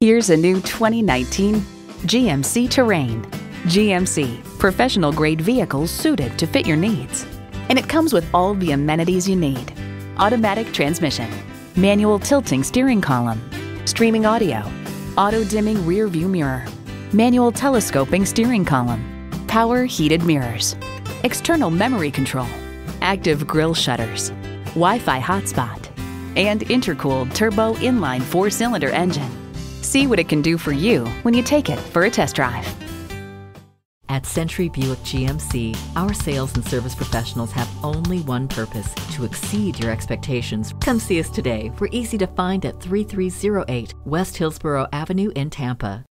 Here's a new 2019 GMC Terrain. GMC, professional grade vehicles suited to fit your needs. And it comes with all the amenities you need. Automatic transmission, manual tilting steering column, streaming audio, auto dimming rear view mirror, manual telescoping steering column, power heated mirrors, external memory control, active grille shutters, Wi-Fi hotspot, and intercooled turbo inline four-cylinder engine. See what it can do for you when you take it for a test drive. At Century Buick GMC, our sales and service professionals have only one purpose to exceed your expectations. Come see us today. We're easy to find at 3308 West Hillsborough Avenue in Tampa.